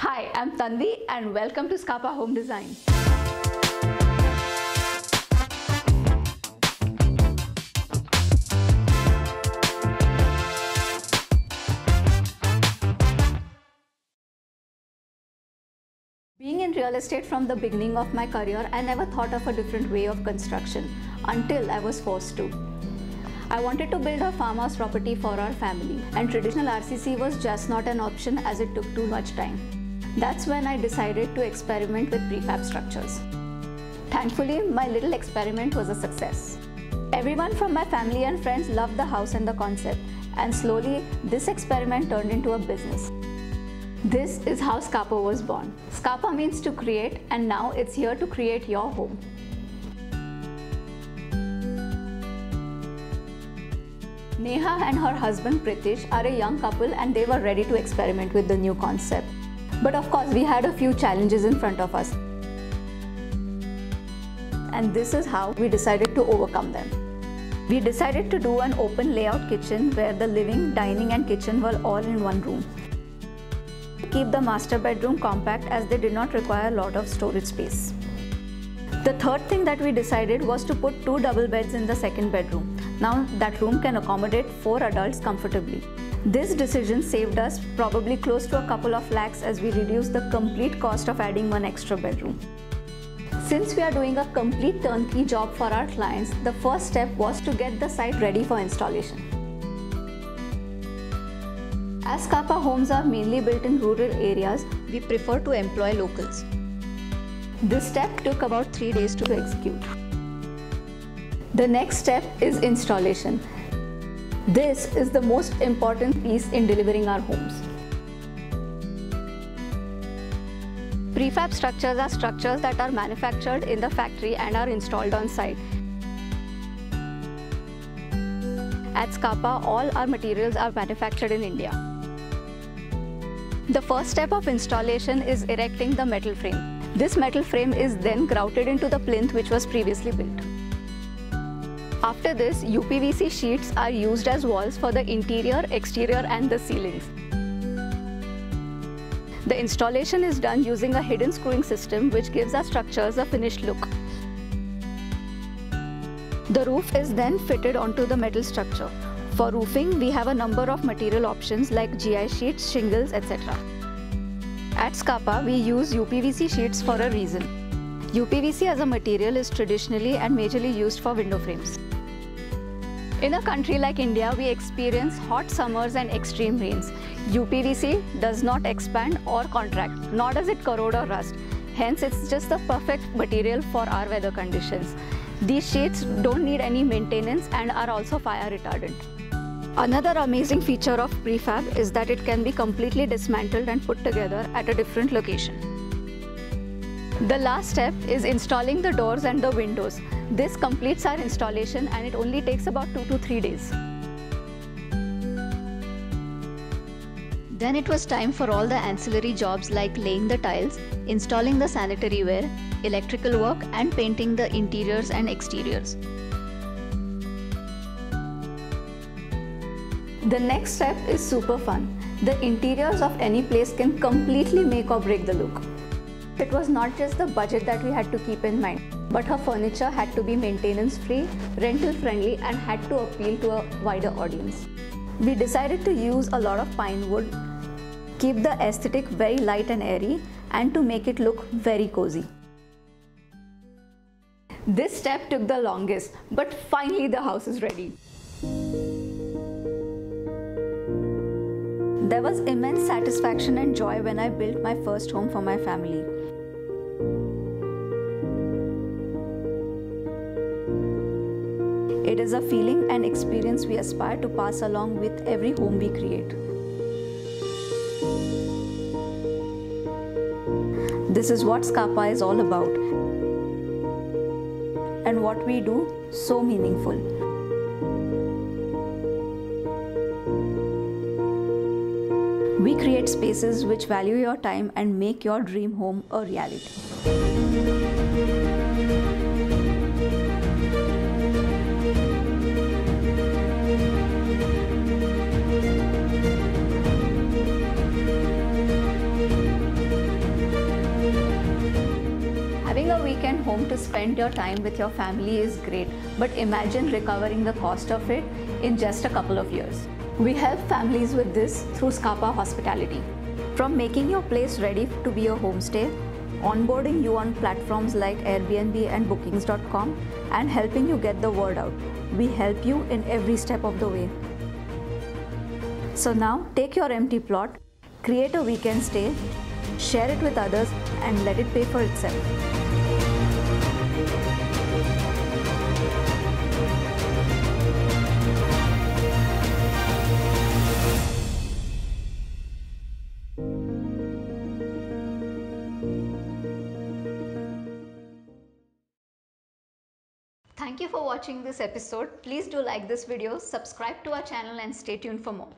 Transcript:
Hi, I'm Tanvi and welcome to Skapa Home Design. Being in real estate from the beginning of my career, I never thought of a different way of construction until I was forced to. I wanted to build a farmhouse property for our family, and traditional RCC was just not an option as it took too much time. That's when I decided to experiment with prefab structures. Thankfully, my little experiment was a success. Everyone from my family and friends loved the house and the concept, and slowly, this experiment turned into a business. This is how Skapa was born. Skapa means to create, and now it's here to create your home. Neha and her husband Pritish are a young couple and they were ready to experiment with the new concept. But of course, we had a few challenges in front of us. And this is how we decided to overcome them. We decided to do an open layout kitchen where the living, dining, and kitchen were all in one room. Keep the master bedroom compact as they did not require a lot of storage space. The third thing that we decided was to put two double beds in the second bedroom. Now that room can accommodate four adults comfortably. This decision saved us probably close to a couple of lakhs as we reduced the complete cost of adding one extra bedroom. Since we are doing a complete turnkey job for our clients, the first step was to get the site ready for installation. As Skapa homes are mainly built in rural areas, we prefer to employ locals. This step took about 3 days to execute. The next step is installation. This is the most important piece in delivering our homes. Prefab structures are structures that are manufactured in the factory and are installed on site. At Skapa, all our materials are manufactured in India. The first step of installation is erecting the metal frame. This metal frame is then grouted into the plinth which was previously built. After this, UPVC sheets are used as walls for the interior, exterior and the ceilings. The installation is done using a hidden screwing system which gives our structures a finished look. The roof is then fitted onto the metal structure. For roofing, we have a number of material options like GI sheets, shingles, etc. At Skapa, we use UPVC sheets for a reason. UPVC as a material is traditionally and majorly used for window frames. In a country like India, we experience hot summers and extreme rains. UPVC does not expand or contract, nor does it corrode or rust. Hence, it's just the perfect material for our weather conditions. These sheets don't need any maintenance and are also fire retardant. Another amazing feature of prefab is that it can be completely dismantled and put together at a different location. The last step is installing the doors and the windows. This completes our installation and it only takes about 2 to 3 days. Then it was time for all the ancillary jobs like laying the tiles, installing the sanitary ware, electrical work and painting the interiors and exteriors. The next step is super fun. The interiors of any place can completely make or break the look. It was not just the budget that we had to keep in mind, but her furniture had to be maintenance free, rental friendly, and had to appeal to a wider audience. We decided to use a lot of pine wood, keep the aesthetic very light and airy, and to make it look very cozy. This step took the longest, but finally the house is ready. There was immense satisfaction and joy when I built my first home for my family. It is a feeling and experience we aspire to pass along with every home we create. This is what Skapa is all about and what we do so meaningful. We create spaces which value your time and make your dream home a reality. Having a weekend home to spend your time with your family is great, but imagine recovering the cost of it in just a couple of years. We help families with this through Skapa Hospitality. From making your place ready to be a homestay, onboarding you on platforms like Airbnb and Bookings.com, and helping you get the word out. We help you in every step of the way. So now take your empty plot, create a weekend stay, share it with others, and let it pay for itself. Thank you for watching this episode. Please do like this video, subscribe to our channel and stay tuned for more.